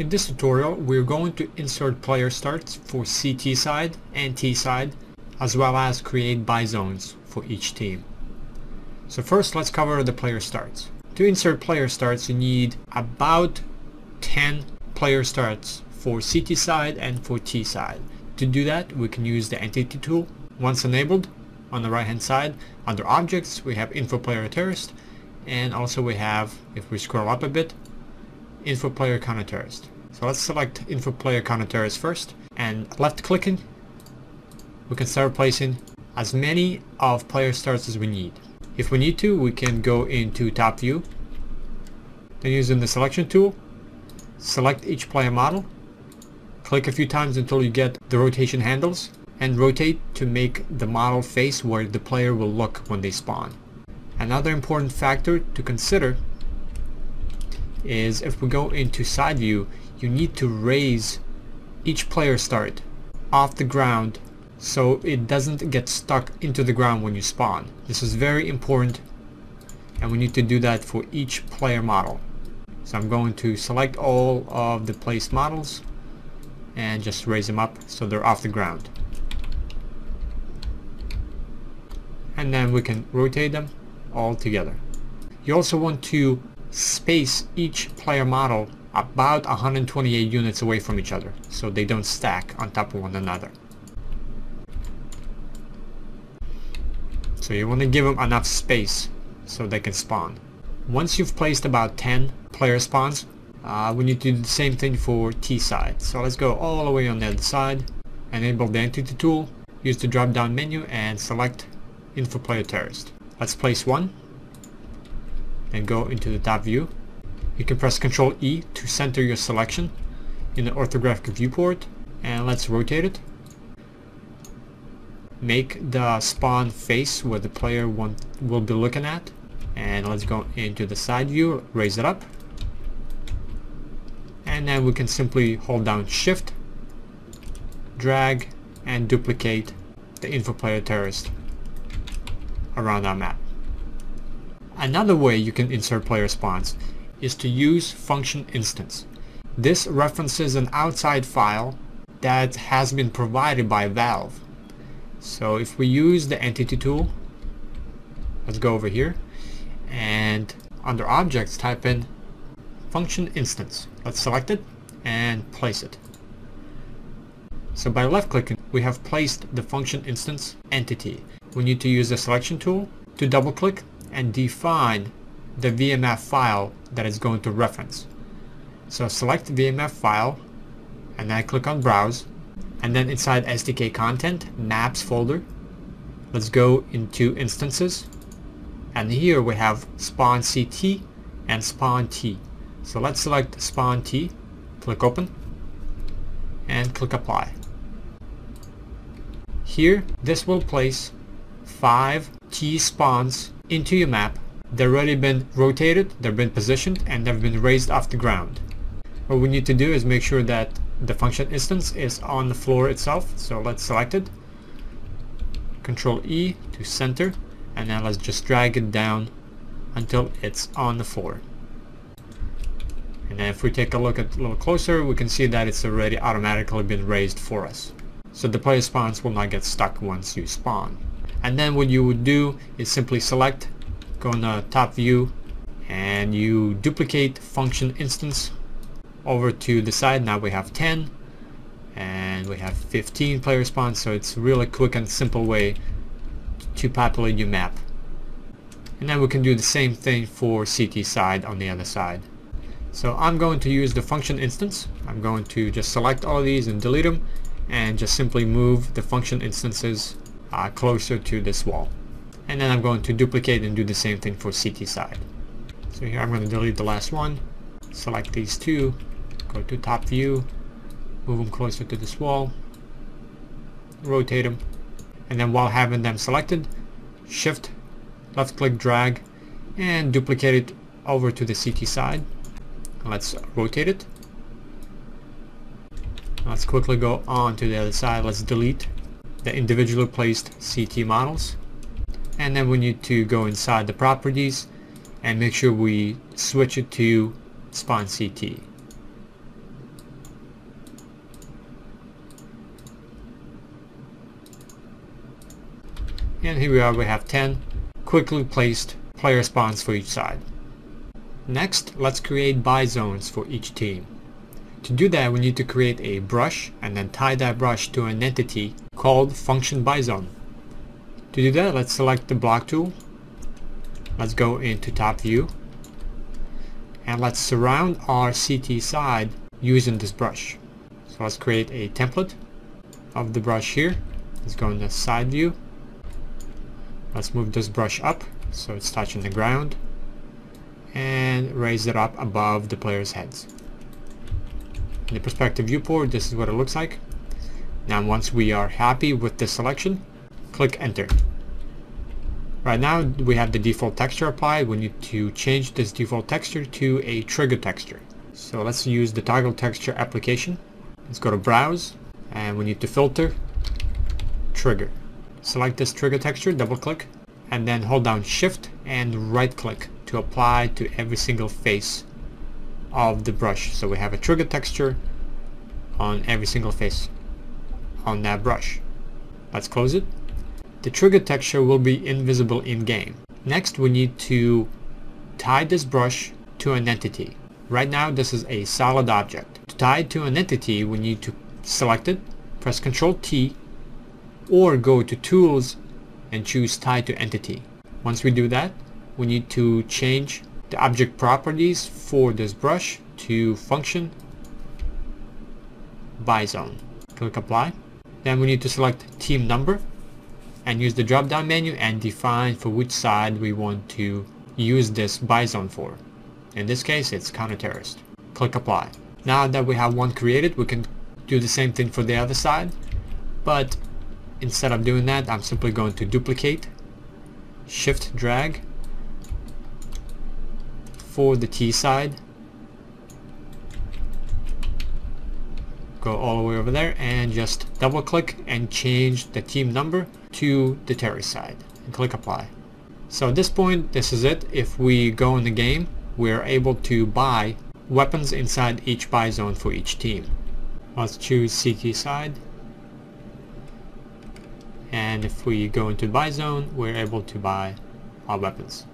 In this tutorial, we're going to insert player starts for CT side and T side, as well as create buy zones for each team. So first, let's cover the player starts. To insert player starts, you need about 10 player starts for CT side and for T side. To do that, we can use the entity tool. Once enabled, on the right hand side, under objects, we have info player terrorist, and also we have, if we scroll up a bit, info player counter terrorist. So let's select info player counter terrorist first and left clicking we can start placing as many of player starts as we need. If we need to we can go into top view then using the selection tool select each player model click a few times until you get the rotation handles and rotate to make the model face where the player will look when they spawn. Another important factor to consider is if we go into side view, you need to raise each player start off the ground so it doesn't get stuck into the ground when you spawn. This is very important and we need to do that for each player model. So I'm going to select all of the placed models and just raise them up so they're off the ground. And then we can rotate them all together. You also want to space each player model about 128 units away from each other so they don't stack on top of one another. So you want to give them enough space so they can spawn. Once you've placed about 10 player spawns, uh, we need to do the same thing for T side. So let's go all the way on the other side, enable the entity tool, use the drop down menu and select info player terrorist. Let's place one and go into the top view. You can press Ctrl E to center your selection in the orthographic viewport and let's rotate it. Make the spawn face where the player will be looking at and let's go into the side view, raise it up and then we can simply hold down shift, drag and duplicate the info player terrorist around our map. Another way you can insert player spawns is to use function instance. This references an outside file that has been provided by Valve. So if we use the entity tool, let's go over here and under objects type in function instance. Let's select it and place it. So by left clicking we have placed the function instance entity. We need to use the selection tool to double click and define the VMF file that is going to reference. So select VMF file and then click on browse and then inside SDK content maps folder let's go into instances and here we have spawn CT and spawn T. So let's select spawn T, click open and click apply. Here this will place five T spawns into your map. They've already been rotated, they've been positioned, and they've been raised off the ground. What we need to do is make sure that the function instance is on the floor itself. So let's select it. Control E to center, and now let's just drag it down until it's on the floor. And then if we take a look at a little closer, we can see that it's already automatically been raised for us. So the player spawns will not get stuck once you spawn and then what you would do is simply select go in the top view and you duplicate function instance over to the side. Now we have 10 and we have 15 player spawns so it's really quick and simple way to populate your map. And then we can do the same thing for CT side on the other side. So I'm going to use the function instance. I'm going to just select all these and delete them and just simply move the function instances uh, closer to this wall. And then I'm going to duplicate and do the same thing for CT side. So here I'm going to delete the last one, select these two, go to top view, move them closer to this wall, rotate them, and then while having them selected, shift, left click drag, and duplicate it over to the CT side. Let's rotate it. Let's quickly go on to the other side. Let's delete the individually placed CT models and then we need to go inside the properties and make sure we switch it to spawn CT. And here we are, we have 10 quickly placed player spawns for each side. Next, let's create buy zones for each team. To do that, we need to create a brush and then tie that brush to an entity called function buy zone. To do that, let's select the block tool. Let's go into top view. And let's surround our CT side using this brush. So let's create a template of the brush here. Let's go in the side view. Let's move this brush up so it's touching the ground and raise it up above the players' heads. In the perspective viewport, this is what it looks like. Now once we are happy with the selection, click enter. Right now we have the default texture applied. We need to change this default texture to a trigger texture. So let's use the toggle texture application. Let's go to browse and we need to filter trigger. Select this trigger texture, double click and then hold down shift and right click to apply to every single face of the brush. So we have a trigger texture on every single face on that brush. Let's close it. The trigger texture will be invisible in game. Next we need to tie this brush to an entity. Right now this is a solid object. To tie it to an entity we need to select it, press Ctrl T or go to tools and choose tie to entity. Once we do that we need to change the object properties for this brush to function buy zone. Click apply. Then we need to select team number and use the drop down menu and define for which side we want to use this buy zone for. In this case it's counter-terrorist. Click apply. Now that we have one created we can do the same thing for the other side but instead of doing that I'm simply going to duplicate shift drag for the T side. Go all the way over there and just double click and change the team number to the Terry side and click apply. So at this point this is it. If we go in the game we're able to buy weapons inside each buy zone for each team. Let's choose CT side and if we go into buy zone we're able to buy our weapons.